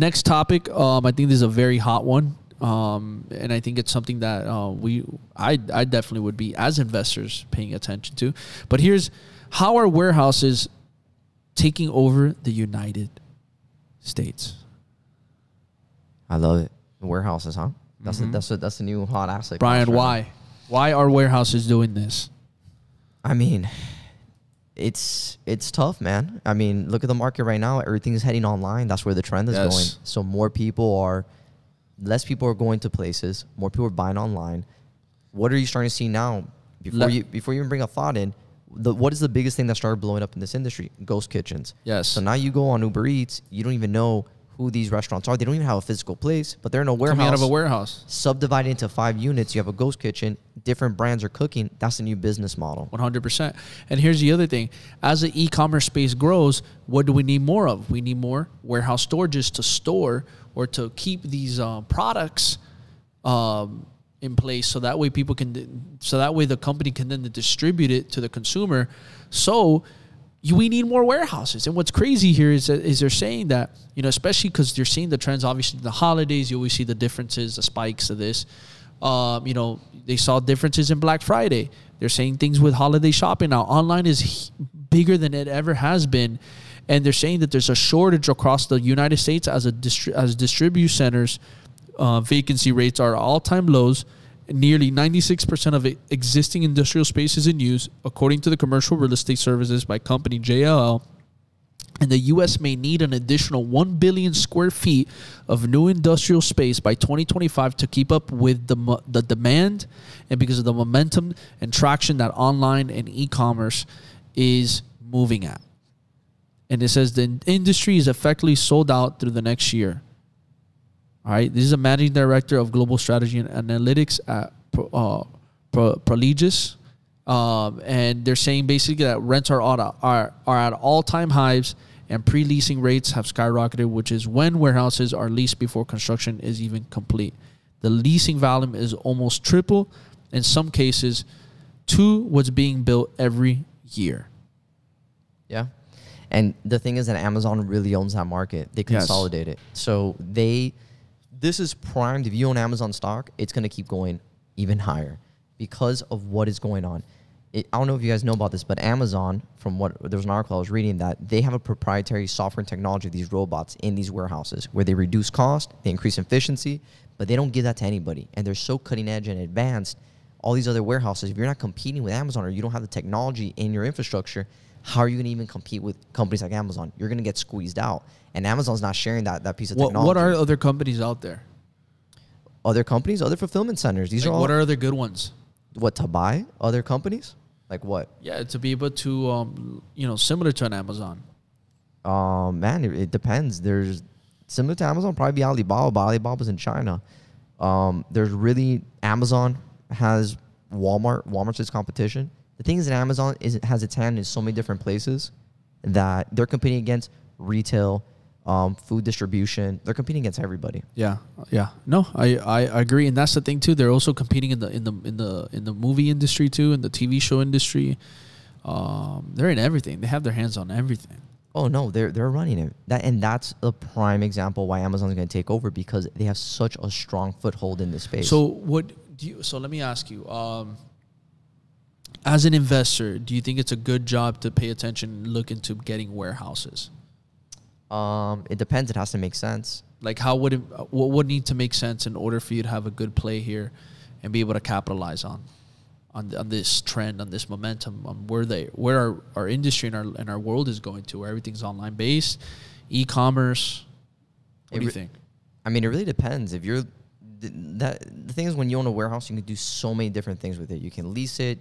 Next topic. Um, I think this is a very hot one. Um, and I think it's something that uh, we, I, I definitely would be as investors paying attention to. But here's how are warehouses taking over the United States? I love it. Warehouses, huh? That's Mm-hmm. a, that's a, that's a new hot asset. Brian, class right now. why? Why are warehouses doing this? I mean, it's it's tough, man. I mean, look at the market right now. Everything's heading online. That's where the trend is Yes. going. So more people are, less people are going to places. More people are buying online. What are you starting to see now? Before Le- you before you even bring a thought in, the what is the biggest thing that started blowing up in this industry? Ghost kitchens. Yes. So now you go on Uber Eats, you don't even know who these restaurants are. They don't even have a physical place, but they're in a warehouse Coming out of a warehouse. subdivided into five units. You have a ghost kitchen. Different brands are cooking. That's a new business model. 100%. And here's the other thing. As the e-commerce space grows, what do we need more of? We need more warehouse storages to store or to keep these uh, products um, in place so that way people can so that way the company can then distribute it to the consumer. So you, we need more warehouses. And what's crazy here is is they're saying that, you know, especially because you're seeing the trends, obviously, in the holidays, you always see the differences, the spikes of this. Um, you know, they saw differences in Black Friday. They're saying things with holiday shopping now. Online is bigger than it ever has been. And they're saying that there's a shortage across the United States as a distri- as distribute centers. Uh, vacancy rates are all time lows. Nearly 96% of existing industrial spaces in use, according to the Commercial Real Estate Services by company JLL. And the U.S. may need an additional 1 billion square feet of new industrial space by 2025 to keep up with the, the demand and because of the momentum and traction that online and e commerce is moving at. And it says the industry is effectively sold out through the next year. All right. This is a managing director of global strategy and analytics at Pro, uh, Pro, Prologis. Um, and they're saying basically that rents are, on, are, are at all time highs and pre leasing rates have skyrocketed, which is when warehouses are leased before construction is even complete. The leasing volume is almost triple, in some cases, to what's being built every year. Yeah. And the thing is that Amazon really owns that market. They Yes. consolidate it. So they this is primed. If you own Amazon stock, it's gonna keep going even higher because of what is going on. It, I don't know if you guys know about this, but Amazon, from what there was an article I was reading that they have a proprietary software and technology, of these robots in these warehouses where they reduce cost, they increase efficiency, but they don't give that to anybody. And they're so cutting edge and advanced. All these other warehouses, if you're not competing with Amazon or you don't have the technology in your infrastructure, how are you going to even compete with companies like Amazon? You're going to get squeezed out. And Amazon's not sharing that, that piece of What, technology. what are other companies out there? other companies, other fulfillment centers? These Like, are all what are other good ones? what to buy? Other companies? Like what? Yeah, to be able to, um, you know, similar to an Amazon. Um, man, it, it depends. There's similar to Amazon, probably be Alibaba, Alibaba's in China. Um, there's really Amazon has Walmart. Walmart's its competition. The thing is that Amazon is it has its hand in so many different places that they're competing against retail, um, food distribution. They're competing against everybody. Yeah, yeah. No, I, I agree, and that's the thing too. They're also competing in the in the in the in the movie industry too, in the TV show industry. Um, they're in everything. They have their hands on everything. Oh no, they're they're running it. That and that's a prime example why Amazon's going to take over because they have such a strong foothold in this space. So what do you? So let me ask you. Um, as an investor, do you think it's a good job to pay attention and look into getting warehouses? um, it depends. It has to make sense. Like, how would it? What would need to make sense in order for you to have a good play here, and be able to capitalize on, on on this trend, on this momentum, on where they, where our, our industry and our and our world is going to, where everything's online based, e-commerce. What It do you think? I mean, it really depends. If you're that the thing is when you own a warehouse, you can do so many different things with it. You can lease it.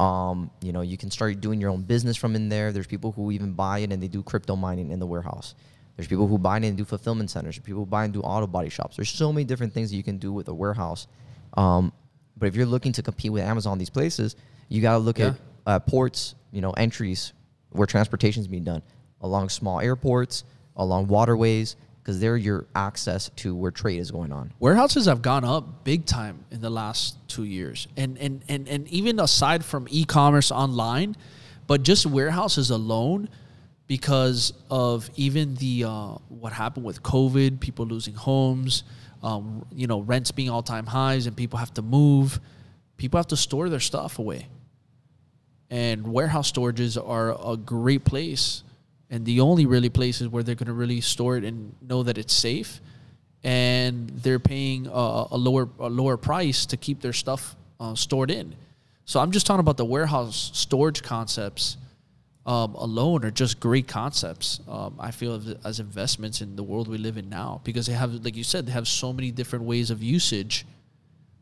Um, you know, you can start doing your own business from in there. There's people who even buy it and they do crypto mining in the warehouse. There's people who buy it and do fulfillment centers. People who buy and do auto body shops. There's so many different things that you can do with a warehouse. Um, but if you're looking to compete with Amazon, these places, you got to look Yeah. at uh, ports, you know, entries where transportation is being done along small airports, along waterways, because they're your access to where trade is going on. warehouses have gone up big time in the last two years and and and, and even aside from e-commerce online but just warehouses alone because of even the uh, what happened with COVID, people losing homes, um, you know, rents being all time highs, and people have to move. People have to store their stuff away, and warehouse storages are a great place, and the only really places where they're going to really store it and know that it's safe, and they're paying a, a lower a lower price to keep their stuff uh, stored in. So I'm just talking about the warehouse storage concepts um, alone are just great concepts. Um, I feel as- investments in the world we live in now because they have, like you said, they have so many different ways of usage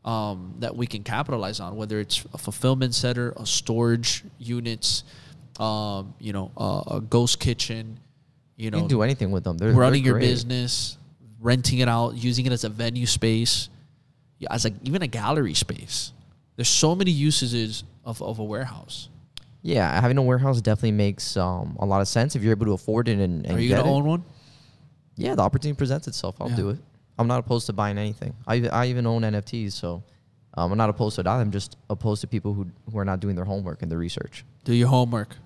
um, that we can capitalize on. Whether it's a fulfillment center, a storage units, um, you know, uh, a ghost kitchen, you You know, can do anything with them. They're running they're your business, renting it out, using it as a venue space, as a even a gallery space. There's so many uses of, of a warehouse. Yeah, having a warehouse definitely makes um, a lot of sense if you're able to afford it and, and Are you gonna it. own one? Yeah, the opportunity presents itself. I'll Yeah. do it. I'm not opposed to buying anything. I, I even own NFTs, so um, I'm not opposed to that. I'm just opposed to people who who are not doing their homework and their research. Do your homework.